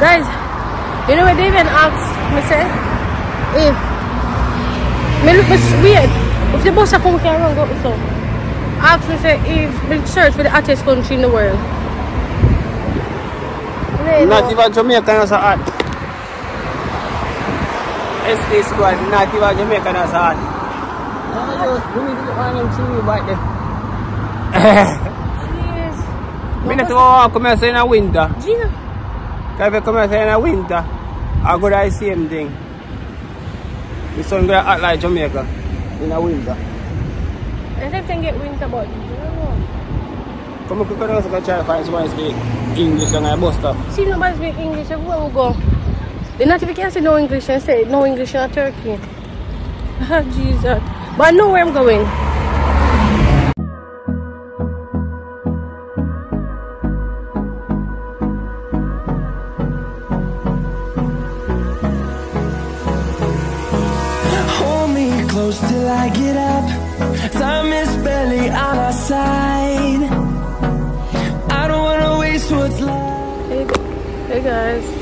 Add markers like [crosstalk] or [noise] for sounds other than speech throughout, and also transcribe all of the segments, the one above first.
Guys, you know what they even asked me say? Eh, if me look weird. If the bus come can run go so. Ask me say if we search for the hottest country in the world. Not know. even Jamaica is hot. ST squad, not even Jamaica is hot. We need to and see you back there. Me not go come here say in a winter. Gina. If you come here in a winter, I go the same thing. The sun gonna act like Jamaica in a winter. I think they get winter but I don't know. Come on, quick, I'm going to try to find someone who speak English on a bus stop. See nobody speak English, everywhere we go. They not even can say no English and say no English in Turkey. [laughs] Jesus. But I know where I'm going.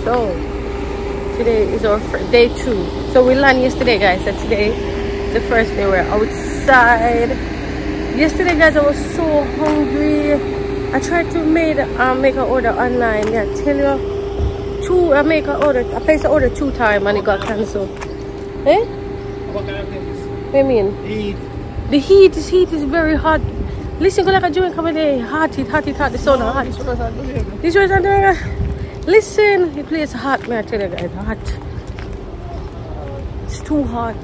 So today is our day two. So we landed yesterday, guys. And today, the first day we're outside. Yesterday, guys, I was so hungry. I tried to make um make an order online. Yeah, tell you, two I make an order. I placed an order two times and it got cancelled. Eh? What kind of place? What do you mean? Eat. The heat is heat is very hot. Listen, go like a drink over there. Hot, it, hot, it, hot. The sun hot. This was under. Listen, the place hot, man. I tell you guys, hot. It's too hot.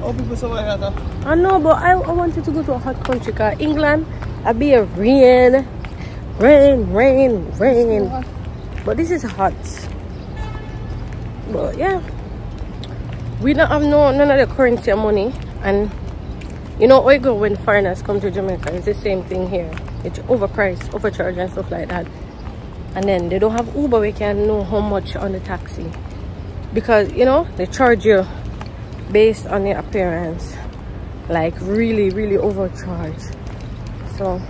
Oh, people so hot. I know, but I, I wanted to go to a hot country. Cause England, I be a rain, rain, rain, rain. But this is hot. But yeah, we don't have no none of the currency or money, and you know, we go when foreigners come to Jamaica. It's the same thing here. It's overpriced, overcharged, and stuff like that. And then they don't have Uber. We can know how much on the taxi. Because you know they charge you based on your appearance. Like really really overcharge so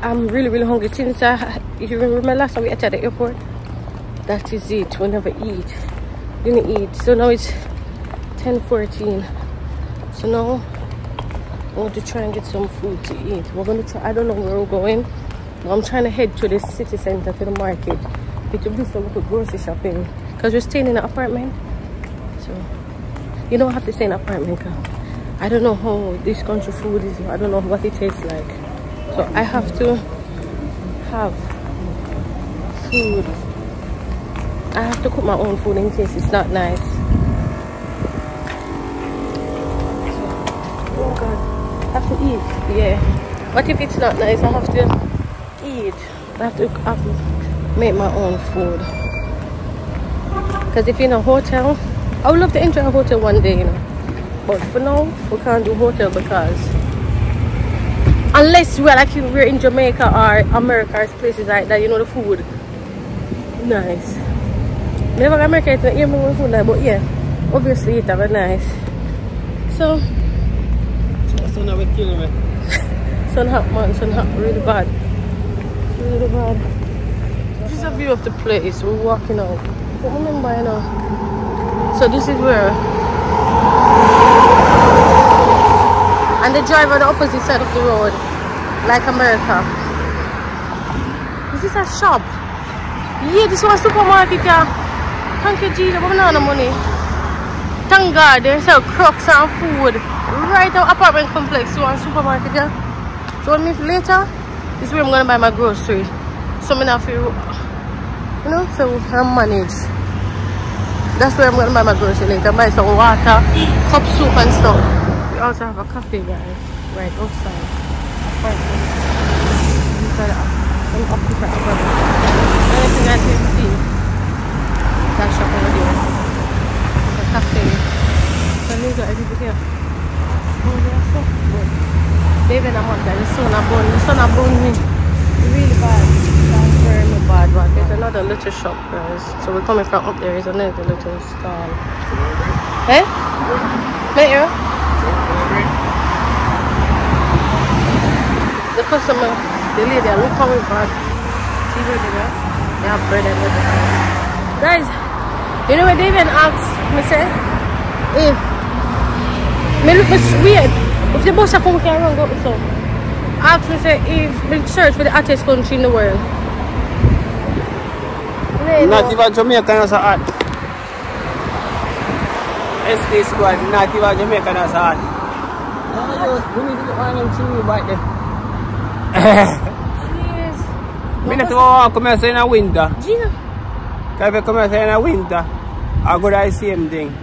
i'm really really hungry. Since i you remember last time we ate at the airport that is it. We never eat. Didn't eat. So now it's 10 14 so now i want to try and get some food to eat. We're gonna try i don't know where we're going i'm trying to head to the city center to the market to do some little grocery shopping. Because we're staying in an apartment. So you don't have to stay in an apartment I don't know how this country food is I don't know what it tastes like. So I have to have food. I have to cook my own food in case it's not nice. Oh god I have to eat. Yeah. What if it's not nice? I have to I have to, make my own food because if you're in a hotel, I would love to enter a hotel one day, you know. But for now, we can't do hotel because unless we're like we're in Jamaica or America or places like that, you know, the food nice. Never got America to hear more food like, but yeah, obviously it have nice. So So now we're killing me. [laughs] sun hot man, sun hot really bad. Really bad. This is a view of the place. We're walking out. So this is where and the driver on the opposite side of the road, like America. This is a shop? Yeah, this was a supermarket, yeah. Thank you, Jesus, but we don't have no money. Thank God, they sell crocs and food right out apartment complex, so one supermarket, yeah. So me later, this is where I'm gonna buy my grocery. So I'm have to, you know, so I manage. That's where I'm gonna buy my grocery later. Buy some water, cup soup and stuff. We also have a cafe, guys, right outside. Right inside the some occupied apartment. Anything I can see. That shop over there. The cafe. So these are everything here. Oh, they're so good. Baby, I'm on that. The sun are burn. The sun are burn me. Really bad. That's very bad. But there's another little shop, guys. So we're coming from up there. Is another little stall. Eh? Later. The customer, the lady, I look coming back. She bread, you know? They have bread and everything. Guys, you know what they even asked me say? If me look weird. If the bus are come here and go so ask me say if we search for the hottest country in the world. They Not know. even Jamaica is hot. ST squad, not even Jamaica is hot. We need to find them chimney back there. Jeez. Me not to come here in the winter. Gina. Because if you come here in the winter, I go the same thing.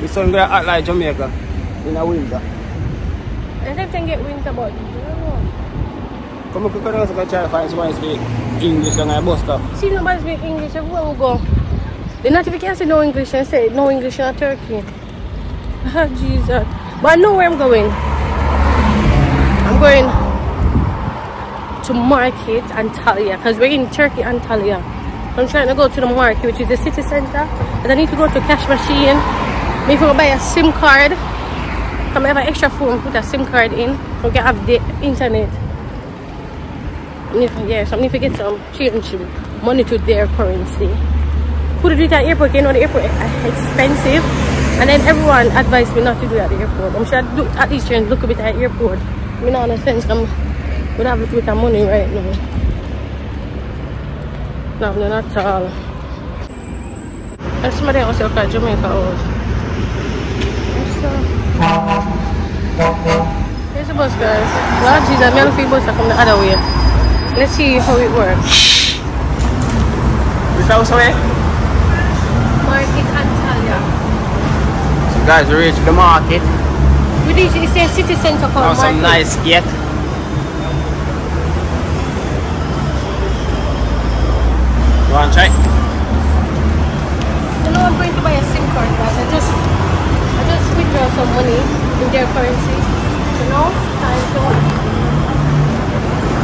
The sun gonna act like Jamaica in the winter. And they can get winter but you don't know. Come on, come on, go try to find someone speak English on the bus stop. See nobody speak English, everyone will go. They not even can say no English and say no English in Turkey. [laughs] Ah, Jesus. But I know where I'm going. I'm going to market Antalya because we're in Turkey, Antalya. So I'm trying to go to the market, which is the city center. And I need to go to cash machine. Maybe go buy a SIM card. Come have an extra phone, put a SIM card in. So we have the internet. Yeah, so I need to get some change money to their currency. Put it at the airport, you know the airport expensive. And then everyone advised me not to do it at the airport. I'm sure I do at least and look a bit at the airport. You know, in a sense, I'm have little bit of money right now. No, no, not at all. And somebody look at Jamaica out. Here's the bus, guys. Lord Jesus, I'm going to bus that come the other way. Let's see how it works. Which house away? Market Antalya. So guys, we reached the market. We reach it's a city center called Found some nice. You want to try? You know I'm going to buy a SIM card, guys. I just withdraw some money in their currency. You know? Time to uh,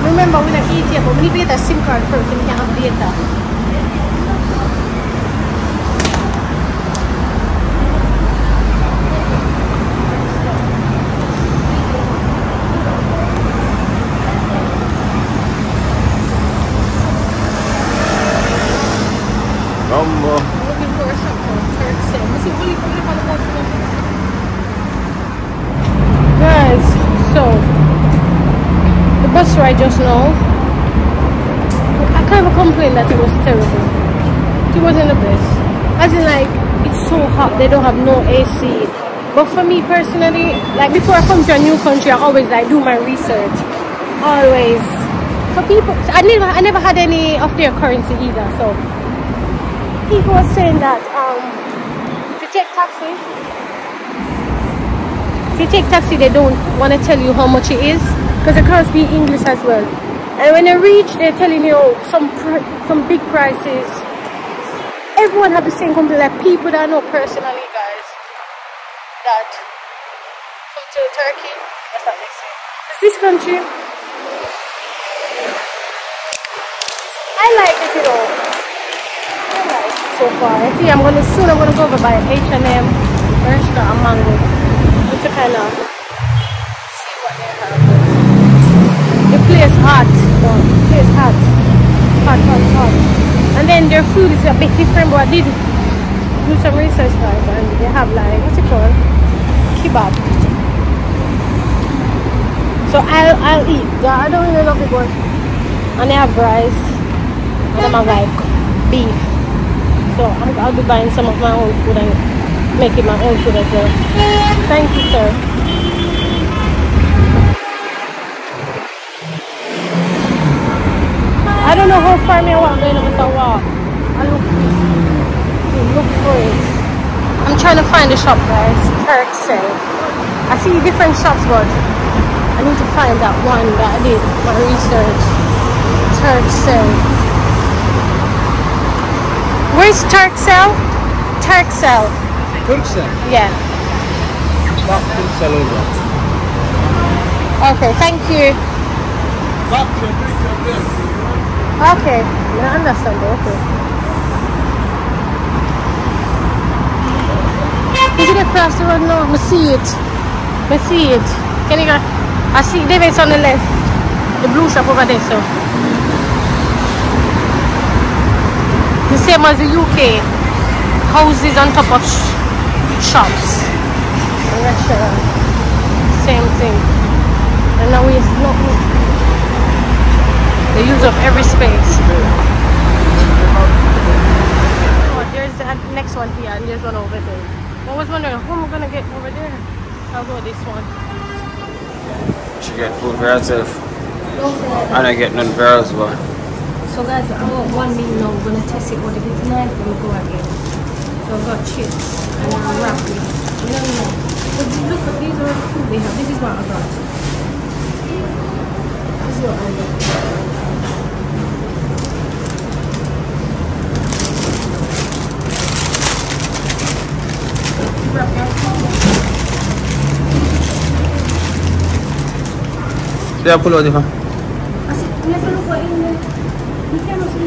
Remember we not eat yet, but we need to get a SIM card first and we can. Rumbo. I'm looking for a shop called Turkcell. Let's see, what do you what ride just now. I kind of complained that it was terrible. It wasn't the best. As in like it's so hot, they don't have no AC. But for me personally, like before I come to a new country, I always like do my research. Always. For people, I never, I never had any of their currency either. So people were saying that um, if you take taxi, if you take taxi, they don't want to tell you how much it is because they can't speak English as well. And when they reach, they're telling you oh, some some big prices. Everyone have the same complaint. Like people that I know personally, guys, that come to Turkey. That's they say. 'Cause this country, I like it, you know. I like it so far. I see I'm gonna soon I'm gonna go over by H and M, Bershka and Mango. Just to kinda see hot. No, the hot. Hot, hot, hot. And then their food is a bit different but I did do some research guys and they have like what's it called? Kebab. So I'll I'll eat. I don't really love it but and they have rice and I'm like beef. So I'll be buying some of my own food and making my own food as well. Thank you, sir. I don't know how far me I want going with a walk. I look, look for it. I'm trying to find the shop, guys. Turkcell. I see different shops, but I need to find that one that I did my research. Turkcell. Where's Turkcell? Turkcell. Turkcell. Yeah. Back Turkcell over. Okay, thank you. Back to. Okay, I understand. Okay. You get across the road now. I see it. I see it. Can you go? I see David's on the left. The blue shop over there, so. The same as the UK. Houses on top of sh shops. Restaurant. Same thing. And now it's not space. Oh, there's the next one here and there's one over there. I was wondering who am I gonna get over there? I'll go this one. She get food for herself. And I get none for her as well. So guys, I got one meal now. I'm gonna test it. What if it's nice, then we go again. So I've got chips and a wrap. You know, you know. But look, these are the food they have. This is what I got. This is what I got. Dia puluh je, Fah. Asyik, dia puluh buat ini. Ini kan masih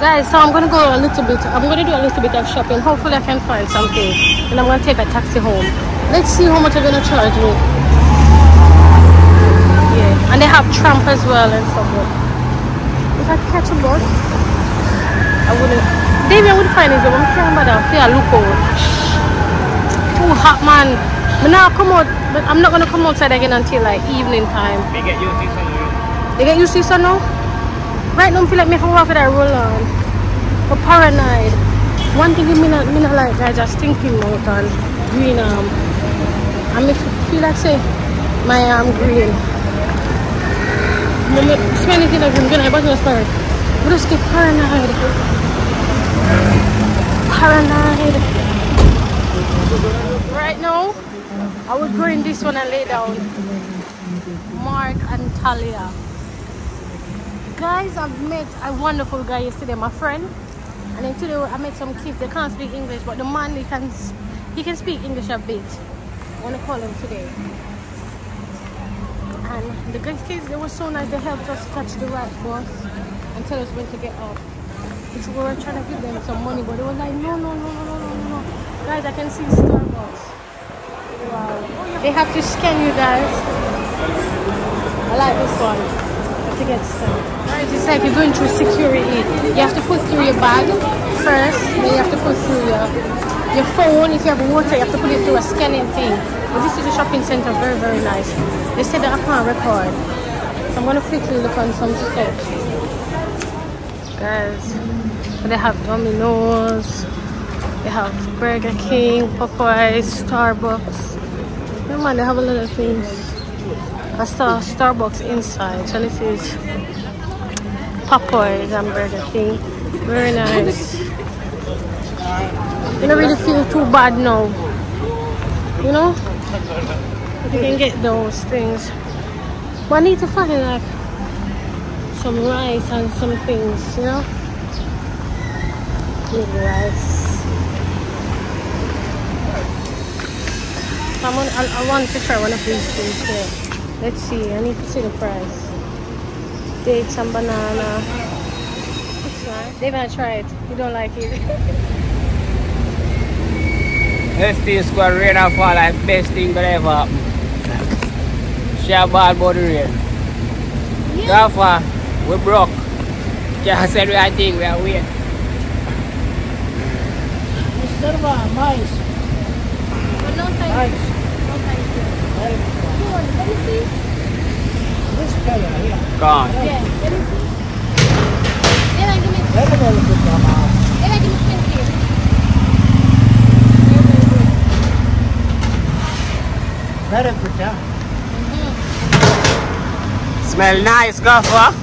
Guys, so I'm gonna go a little bit. I'm gonna do a little bit of shopping. Hopefully, I can find something, and I'm gonna take a taxi home. Let's see how much they're gonna charge me. Yeah, and they have tramp as well and stuff. But if I catch a bus, I wouldn't. Maybe I would find it, but I'm trying but I feel look out. Too hot, man. But now I come out, but I'm not gonna come outside again until like evening time. They get used you this They get used to this or no? Right now, I feel like me have to walk with that roll on. But paranoid. One thing me not, me not like, guys, just thinking about on green arm. I um, me feel like say, my arm green. Me me smell it in a green, green, I button start. But just get paranoid. Paranoid. Right now, I would go in this one and lay down. Mark and Talia guys i've met a wonderful guy yesterday my friend. And then today i met some kids they can't speak english but the man he can he can speak english a bit. I want to call him today. And the good kids they were so nice they helped us catch the right bus and tell us when to get off. Which we were trying to give them some money but they were like no no no no no no no. Guys i can see starbucks. Wow. They have to scan you guys. I like this one. To get stuff. It's like you're going through security. You have to put through your bag first, then you have to put through your your phone. If you have water, you have to put it through a scanning thing. But this is a shopping center, very, very nice. They said that I can't record. So I'm gonna quickly look on some stuff. Guys, they have Domino's, they have Burger King, Popeyes, Starbucks. Yeah man, they have a lot of things. I saw Starbucks inside. So this is Popeyes and Burger King. Very nice. You don't really feel too bad now. You know? You can get those things. But I need to find like some rice and some things, you know? Need rice. I want, I, I want to try one of these things here. Let's see. I need to see the price. Dates some banana. It's nice. They're gonna try it. You don't like it. [laughs] FP squad rain and fall like best thing that ever happen. [laughs] Share bad about the rain. Yeah. Therefore, we broke. Just [laughs] said we are thing, we are waiting. Observa mais, But no thank mais. you. No thank you. Aí, Come on, let me see. this fella here. Yeah, let me see. Then I give me, Let me know if it's on our- then I give me twenty. Very good, huh? Smell nice, gaffer.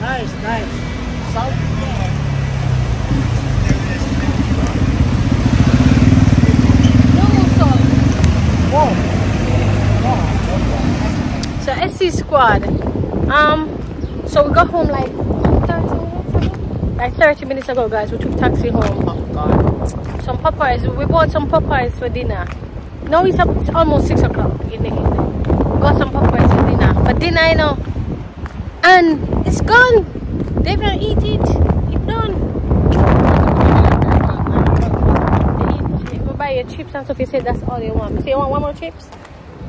Nice, nice. Salt. No more salt. Whoa. So SC squad. Um so we got home like 30 minutes ago. Like 30 minutes ago guys. We took taxi home. Oh, some Popeyes. We bought some Popeyes for dinner. Now it's, up, it's almost 6 o'clock in the evening. We got some Popeyes for dinner. For dinner, you know. And it's gone. They can eat it. It's done. They eat. We buy your chips and stuff. You said that's all they want. So you want one more chips?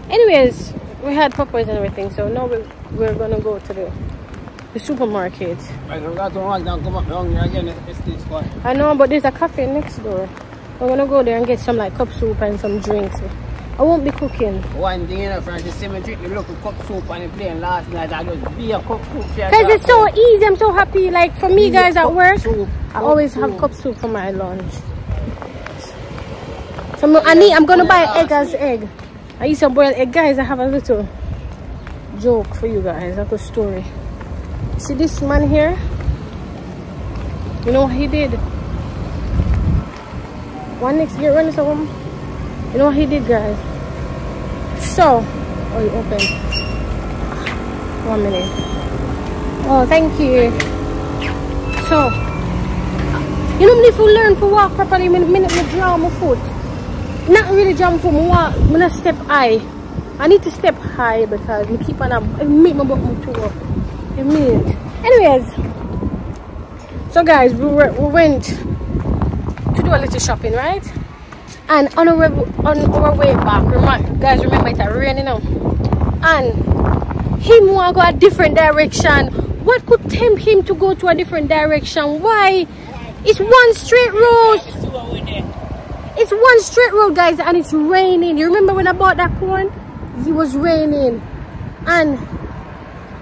Anyways, we had Popeyes and everything. So now we're, we're going to go to the, the supermarket. Right, we got to walk down, come up down here again. It's this spot. I know, but there's a cafe next door. I'm gonna go there and get some like cup soup and some drinks. I won't be cooking. One thing, you know, Francis, see me drink the local cup soup and the plane last night. I just be a cup soup. here. Cause it's so easy. I'm so happy. Like for me, guys at work, Soup, I always soup. have cup soup for my lunch. So I'm- I need. I'm gonna buy egg as egg. I eat some boiled egg, guys. I have a little joke for you guys. Like a story. See this man here? You know what he did? One next year, run some. You know what he did, guys? So, oh, you open. One minute. Oh, thank you. So, you know, if you learn to walk properly, minute minute me draw my foot. Not really jump for walk, me not step high. I need to step high because me keep on a make my butt move to up. A minute. Anyways, so guys, we, were, we went to do a little shopping, right? And on our on our way back, remember, guys, remember it's raining now, and him want go a different direction. What could tempt him to go to a different direction? Why? It's one straight road. It's one straight road, guys, and it's raining. You remember when I bought that corn? It was raining, and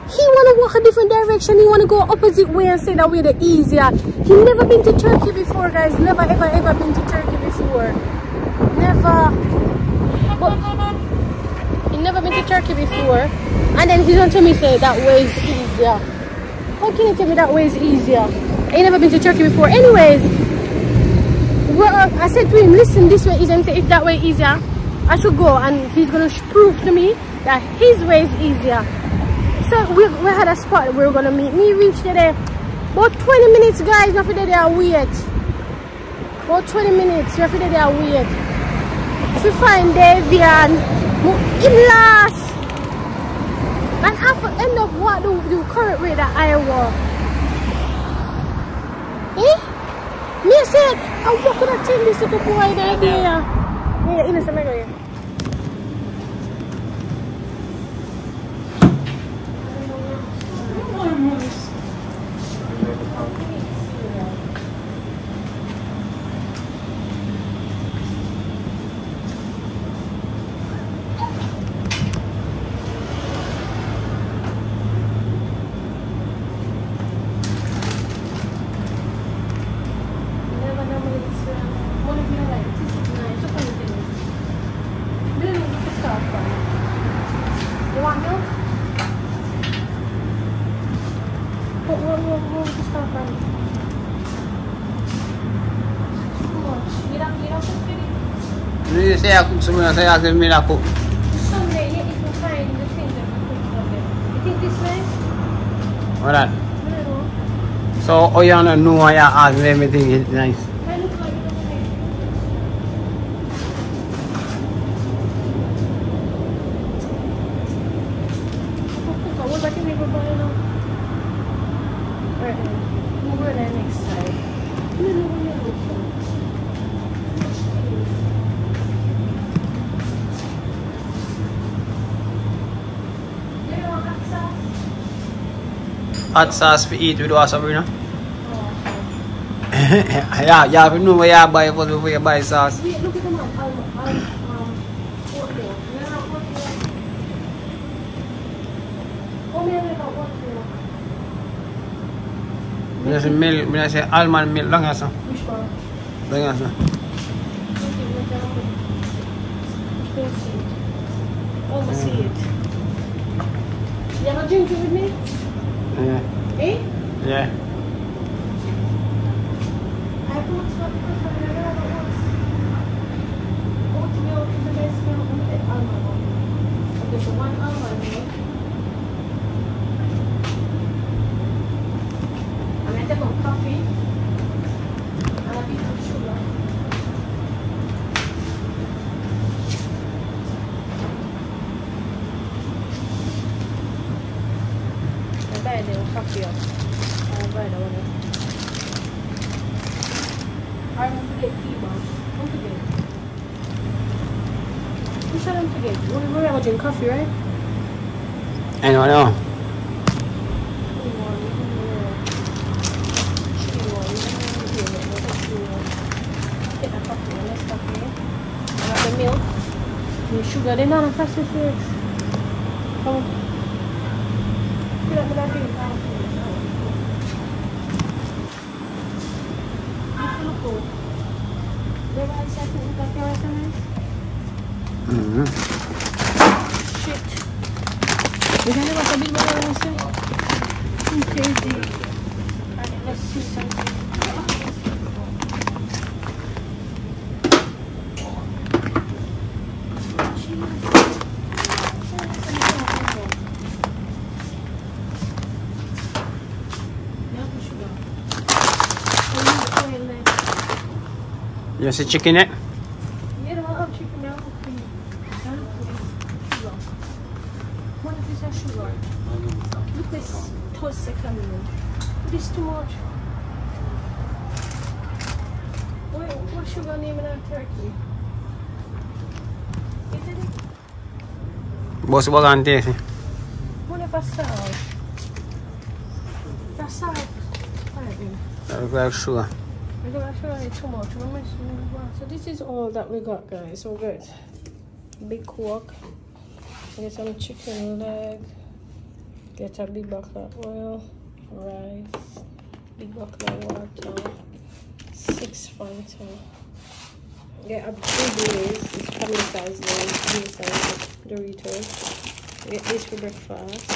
he want to walk a different direction. He want to go opposite way and say that way the easier. He never been to Turkey before, guys. Never, ever, ever been to Turkey before. Never. But he never been to Turkey before, and then he's gonna tell me say that way is easier. How can you tell me that way is easier? I never been to Turkey before. Anyways, well, uh, I said to him, listen, this way is easier. If that way easier, I should go, and he's gonna prove to me that his way is easier. So we, we had a spot we were gonna meet. Me reached there about 20 minutes, guys. Nothing there, I wait. About 20 minutes, nothing there, I wait. To find Davian, in last. And I to end up what the, the current rate at Iowa. Eh? Me said, I'm not gonna take this little boy there. Yeah, yeah, innocent, yeah. yeah. You want milk? What, what, what, what was the stuff from? Too much. You don't, you don't think it? You say I cook some, I say I can make a cook. Someday, yeah, if you find the things that we cook someday. You think this nice? Alright. I don't know. So, oh, you don't know why you ask me everything is nice. I look like it doesn't make What about you make a boil now? Alright, then. We'll go there next time. No, no, no, no, no. You know hot sauce? Hot sauce for eat with what, Sobrina? Oh, yeah, you to know where you buy first before you buy sauce. Wait, look at the man. Um, oatmeal. You know oatmeal? Oatmeal without oatmeal. I say milk, I say almond milk, lang asa. Which one? Lang asa. Oh, I see it. You have a drink with me? Yeah. I put some put on the other ones. Oatmeal is the best milk and the almond one. Okay, so one almond milk. I'm gonna take out coffee and a bit of sugar. coffee. up. I'll buy that one. I don't forget keyboard. Don't forget. You shouldn't forget. We're we're gonna drink coffee, right? Anyone know? Get the coffee, let's coffee. I got the milk. The sugar, they're not on fast food. Come on. Fill up with that drink. You feel cool. Never had second with that your SMS? Mm-hmm. Shit. We can never have a big one, I say. I'm crazy. Alright, let's see something. You see chicken it? Look this toast coming in. It is too much. What, what sugar name in turkey? Is it Boss bag and taste. What if I salt? That's salt. Alright, babe. That look like sugar. We got actually too much. How much do we want? So this is all that we got, guys. So good. Big cook. Get some chicken leg. Get a big bucket of oil, rice, big bucket of water, six Fanta. Get a big Lay's. It's family size Lay's, big size Doritos. Get this for breakfast.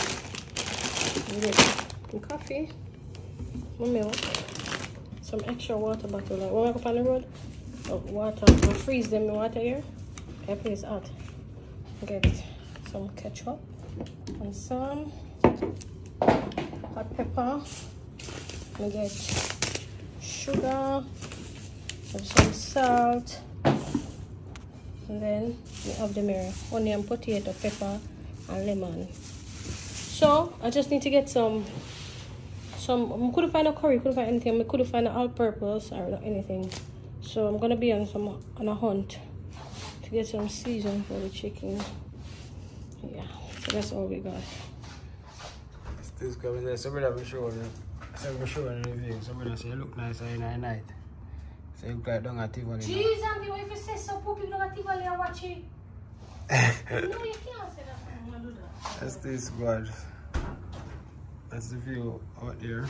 Get some coffee, one milk some extra water bottle. Like when I go on the road, uh, water, I freeze them in water here. I place hot. Get some ketchup and some hot pepper. We get sugar and some salt. And then we have the mirror, onion, potato, pepper, and lemon. So I just need to get some some I couldn't find a curry, couldn't find anything. I couldn't find an all-purpose or anything. So I'm gonna be on some on a hunt to get some season for the chicken. Yeah, so that's all we got. This coming there. Somebody have showing you. Somebody showing you review. Somebody say you look nice in the night. So you look like down at Tivoli. Jeez, Auntie, what if you say so poor people don't have Tivoli and watch it? [laughs] no, you can't say that. I'm gonna do that. That's this squad. That's the view out there.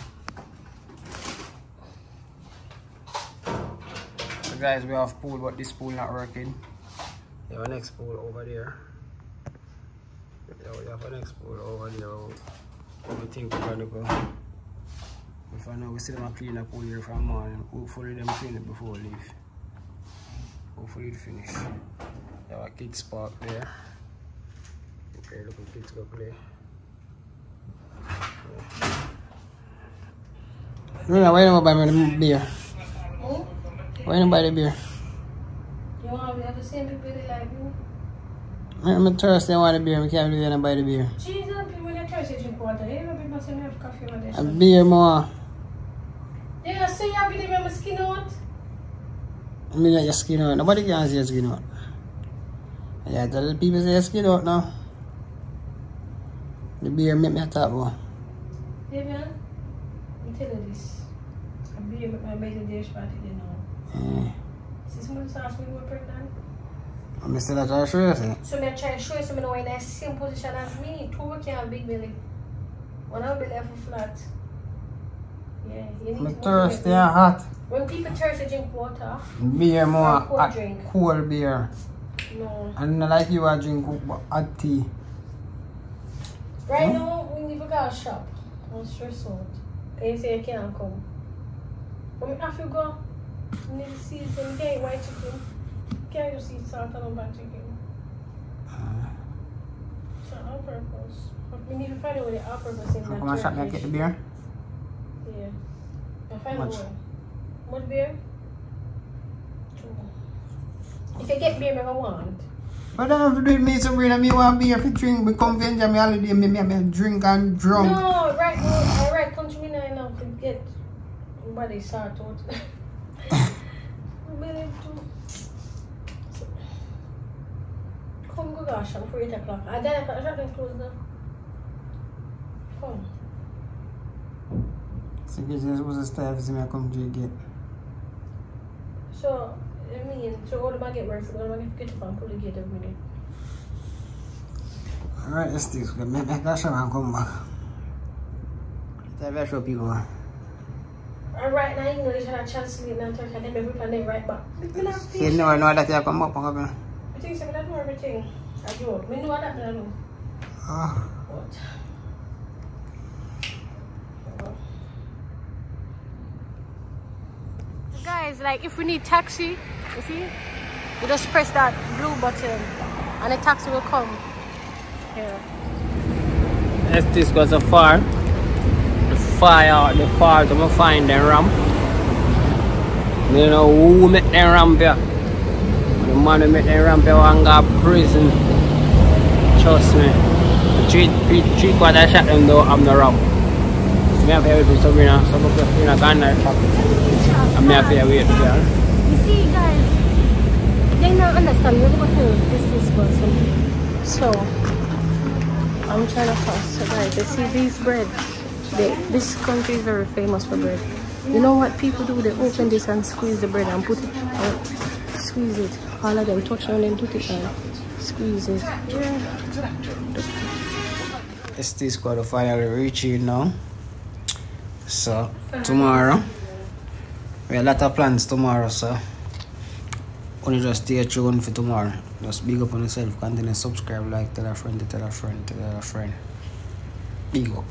So guys, we have pool, but this pool not working. We have a next pool over there. Yeah, we have a next pool over there. What we think we're gonna go. If I know we see them clean the pool here from morning. Hopefully them clean it before we leave. Hopefully it finish. We have a kids park there. Okay, look at kids go play. Rina, why don't you buy me the beer? Hmm? Why don't you buy the beer? You want to have the same people like you? I'm a Thursday, I want the beer. I can't believe I buy the beer. Auntie, when you try to drink water, you people say me have coffee on this. A beer more. Yeah, so you have to leave my skin out? I mean, your skin out. Nobody can see your skin out. Yeah, tell the people say your skin out now. The beer make me a top oh. boy. Davian, I'm telling you this. I be with my baby dish party, you know. Yeah. See someone ask me who pregnant? I'm still at our show, you see. So me try to show you some in the same position as me. Two can have big belly. One have belly have flat. Yeah, you need I'm to thirsty and hot. When people thirsty drink water, Beer more Cold drink. cool beer. no. And not like you, I drink hot tea. Right Hmm? now, we need to go shop. I'm stressed out. You say you can't come? When we have to go, we need to see some day white chicken. Just eat salt and bad chicken. So all purpose. But we need to find out what the all purpose in So that come me and Turkish. get the beer. Yeah. I find How out what. What beer? Two. If you get beer, I want. But then have to do it, me some beer, me want beer for drink, we come to enjoy me holiday, me, me, me drink and drunk. No, right, no, come get body sort out. Too. Come go gosh, I'm for 8 o'clock. I then I them close now. Come. Si ki jen supposed to stay if si me come drink it. So, I mean, so all the bag get work, so all the get up and pull the gate every minute. Alright, let's do this. Make a show and come back. Tell me show people. Alright, now English and I chance to get now Turkey and then every plan they right back. Me not Si fish. no, no, that you come back. Pang I think so, know everything. I do. Me know that, me not know. Ah, What? Guys, like if we need taxi, you see, you just press that blue button and the taxi will come. Here. As this goes so far, the fire, the far to find the ramp. You know who make the ramp here? The man who make the ramp here want go prison. Trust me. Three, three, three quarter shot them though I'm the ramp. So me have to wait for Sobrina, so I'm Sobrina gone there. Me have to wait for her. You see, guys, they not understand. We go to this this person. So, I'm trying to cross. So, guys, you see these bread. They, this country is very famous for bread. You know what people do? They open this and squeeze the bread and put it out. Squeeze it. All of them touch on them, put it and squeeze it. Yeah. ST squad finally reaching now. So tomorrow we have a lot of plans tomorrow, so only just stay tuned for tomorrow. Just big up on yourself, continue subscribe, like, tell a friend, tell a friend, tell a friend. Big up.